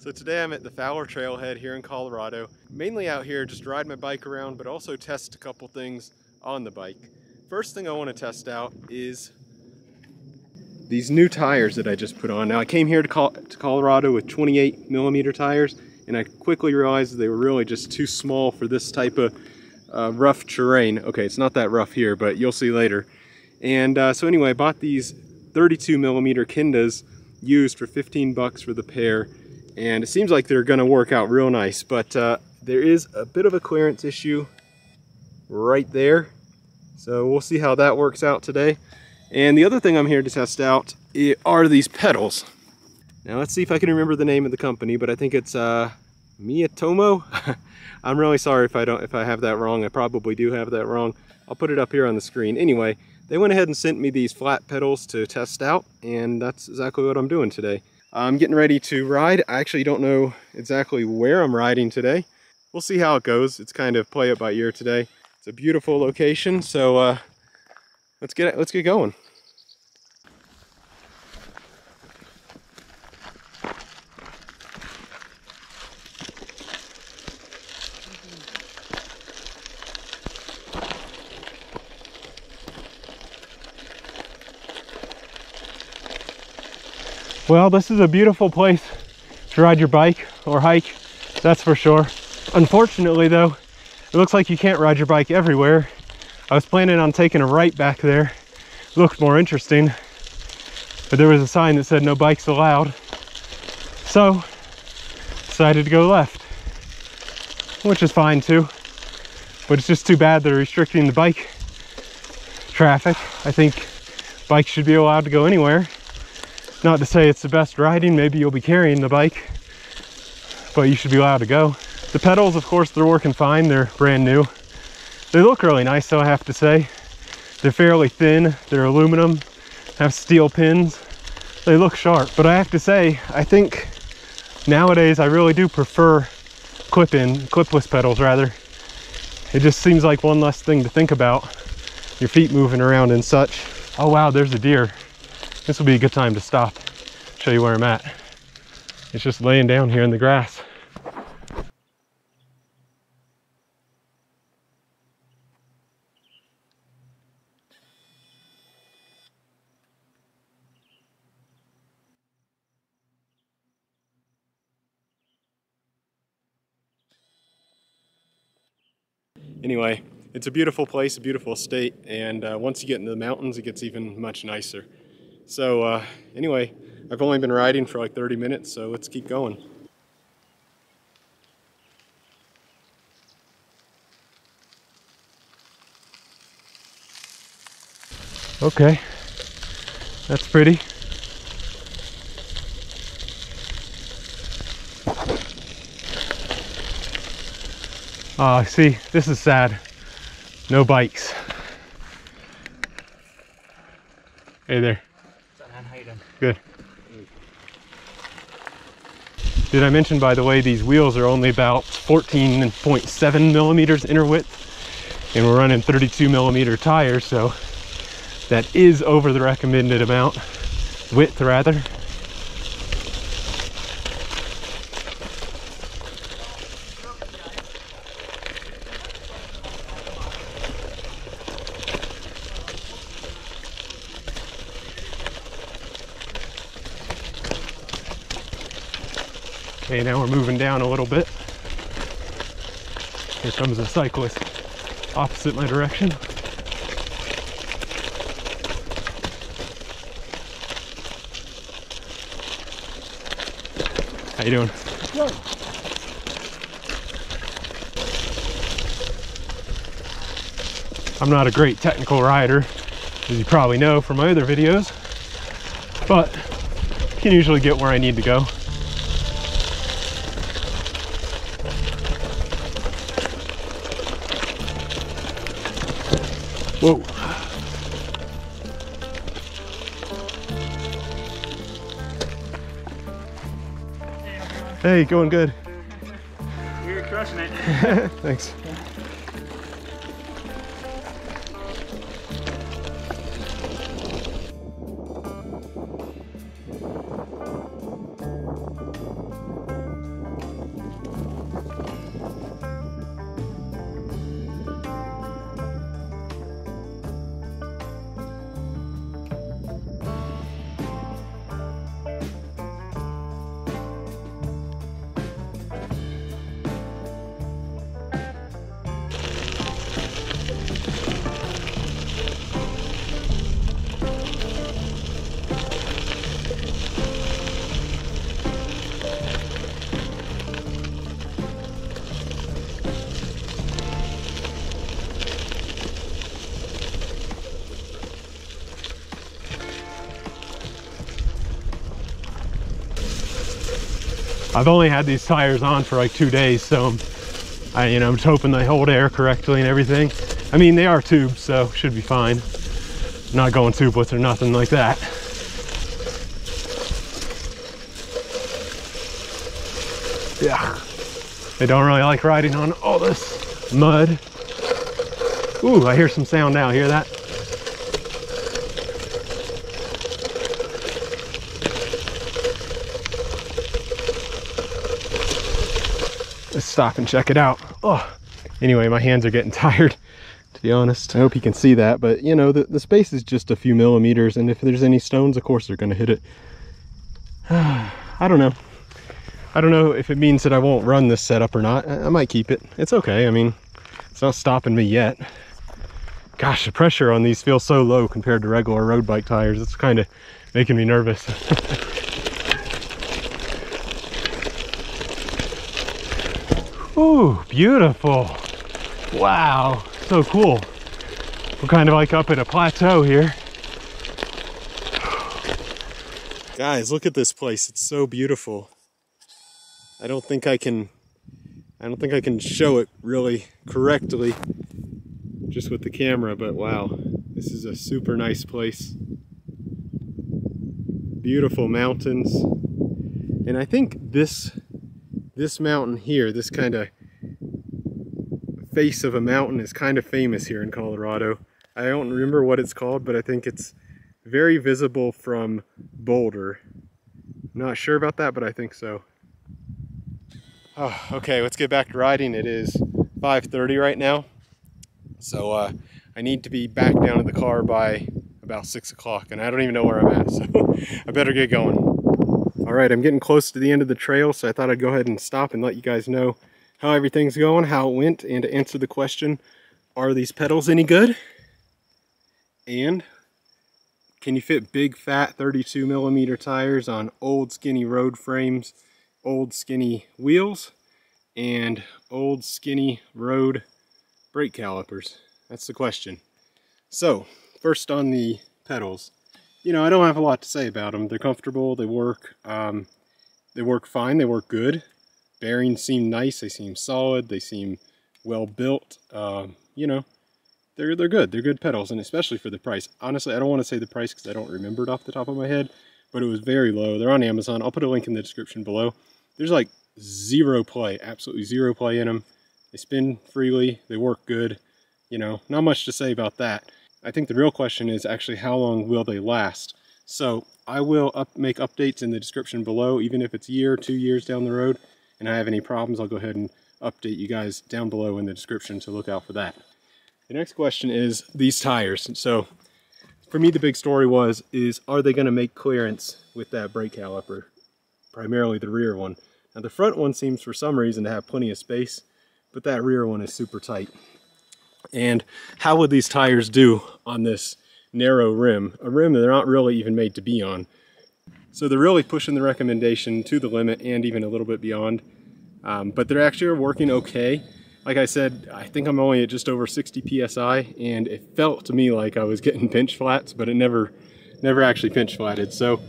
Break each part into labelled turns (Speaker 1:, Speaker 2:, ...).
Speaker 1: So today I'm at the Fowler Trailhead here in Colorado. Mainly out here just ride my bike around, but also test a couple things on the bike. First thing I want to test out is these new tires that I just put on. Now I came here to, Col to Colorado with 28 millimeter tires and I quickly realized they were really just too small for this type of uh, rough terrain. Okay, it's not that rough here, but you'll see later. And uh, so anyway, I bought these 32 millimeter Kendas used for 15 bucks for the pair. And it seems like they're gonna work out real nice, but uh, there is a bit of a clearance issue right there. So we'll see how that works out today. And the other thing I'm here to test out are these pedals. Now let's see if I can remember the name of the company, but I think it's uh, Miyatomo. I'm really sorry if I don't if I have that wrong. I probably do have that wrong. I'll put it up here on the screen. Anyway, they went ahead and sent me these flat pedals to test out, and that's exactly what I'm doing today. I'm getting ready to ride. I actually don't know exactly where I'm riding today. We'll see how it goes. It's kind of play it by ear today. It's a beautiful location, so uh, let's get let's get going. Well, this is a beautiful place to ride your bike or hike, that's for sure. Unfortunately though, it looks like you can't ride your bike everywhere. I was planning on taking a right back there. It looked more interesting, but there was a sign that said no bikes allowed. So, decided to go left, which is fine too. But it's just too bad they're restricting the bike traffic. I think bikes should be allowed to go anywhere. Not to say it's the best riding, maybe you'll be carrying the bike, but you should be allowed to go. The pedals, of course, they're working fine. They're brand new. They look really nice, though, I have to say. They're fairly thin. They're aluminum, have steel pins. They look sharp, but I have to say, I think nowadays I really do prefer clip-in, clipless pedals, rather. It just seems like one less thing to think about. Your feet moving around and such. Oh, wow, there's a deer. This will be a good time to stop, show you where I'm at. It's just laying down here in the grass. Anyway, it's a beautiful place, a beautiful state, and uh, once you get into the mountains, it gets even much nicer. So uh, anyway, I've only been riding for like 30 minutes, so let's keep going. Okay, that's pretty. Ah, uh, see, this is sad. No bikes. Hey there. Good. Did I mention, by the way, these wheels are only about 14.7 millimeters inner width, and we're running 32 millimeter tires, so that is over the recommended amount, width rather. Okay, now we're moving down a little bit. Here comes a cyclist opposite my direction. How you doing? Good. I'm not a great technical rider, as you probably know from my other videos, but can usually get where I need to go. Whoa. Hey, going good.
Speaker 2: You're crushing it.
Speaker 1: Thanks. I've only had these tires on for like two days, so I'm, I, you know, I'm just hoping they hold air correctly and everything. I mean, they are tubes, so should be fine. not going tubeless or nothing like that. Yeah, they don't really like riding on all this mud. Ooh, I hear some sound now. Hear that? Stop and check it out. Oh, anyway, my hands are getting tired, to be honest. I hope you can see that, but you know, the, the space is just a few millimeters, and if there's any stones, of course they're gonna hit it. I don't know. I don't know if it means that I won't run this setup or not. I, I might keep it. It's okay. I mean, it's not stopping me yet. Gosh, the pressure on these feels so low compared to regular road bike tires. It's kind of making me nervous. Ooh, beautiful. Wow, so cool. We're kind of like up at a plateau here. Guys, look at this place. It's so beautiful. I don't think I can I don't think I can show it really correctly just with the camera, but wow, this is a super nice place. Beautiful mountains. And I think this this mountain here, this kind of face of a mountain is kind of famous here in Colorado. I don't remember what it's called, but I think it's very visible from Boulder. Not sure about that, but I think so. Oh, okay, let's get back to riding. It is 5.30 right now. So uh, I need to be back down in the car by about 6 o'clock, and I don't even know where I'm at, so I better get going. All right, I'm getting close to the end of the trail, so I thought I'd go ahead and stop and let you guys know how everything's going, how it went, and to answer the question, are these pedals any good? And can you fit big fat 32 millimeter tires on old skinny road frames, old skinny wheels, and old skinny road brake calipers? That's the question. So, first on the pedals you know, I don't have a lot to say about them. They're comfortable, they work, um, they work fine, they work good. Bearings seem nice, they seem solid, they seem well built. Uh, you know, they're, they're good, they're good pedals, and especially for the price. Honestly, I don't want to say the price because I don't remember it off the top of my head, but it was very low. They're on Amazon. I'll put a link in the description below. There's like zero play, absolutely zero play in them. They spin freely, they work good. You know, not much to say about that. I think the real question is actually how long will they last? So I will up, make updates in the description below, even if it's a year, two years down the road, and I have any problems, I'll go ahead and update you guys down below in the description, so look out for that. The next question is these tires. So for me, the big story was, is are they gonna make clearance with that brake caliper? Primarily the rear one. Now the front one seems for some reason to have plenty of space, but that rear one is super tight. And how would these tires do on this narrow rim? A rim that they're not really even made to be on. So they're really pushing the recommendation to the limit and even a little bit beyond. Um, but they're actually working okay. Like I said, I think I'm only at just over 60 PSI and it felt to me like I was getting pinch flats, but it never, never actually pinch flatted. So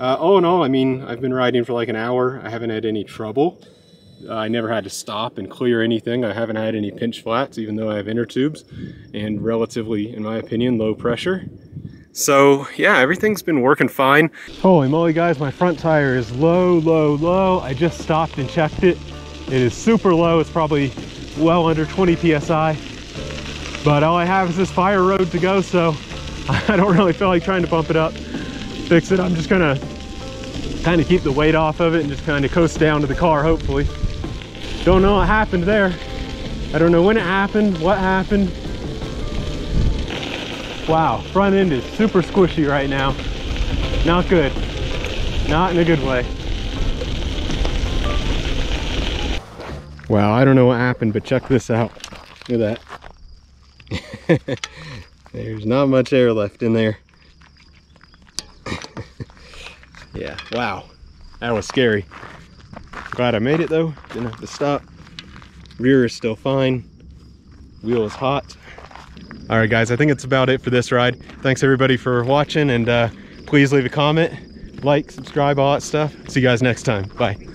Speaker 1: uh, all in all, I mean, I've been riding for like an hour. I haven't had any trouble. I never had to stop and clear anything. I haven't had any pinch flats, even though I have inner tubes and relatively, in my opinion, low pressure. So yeah, everything's been working fine. Holy moly guys, my front tire is low, low, low. I just stopped and checked it. It is super low. It's probably well under 20 PSI. But all I have is this fire road to go, so I don't really feel like trying to bump it up, fix it. I'm just gonna kind of keep the weight off of it and just kind of coast down to the car, hopefully. Don't know what happened there. I don't know when it happened, what happened. Wow, front end is super squishy right now. Not good. Not in a good way. Wow, I don't know what happened, but check this out. Look at that. There's not much air left in there. yeah, wow. That was scary. Glad I made it though. Didn't have to stop. Rear is still fine. Wheel is hot. All right, guys, I think it's about it for this ride. Thanks everybody for watching and uh, please leave a comment, like, subscribe, all that stuff. See you guys next time. Bye.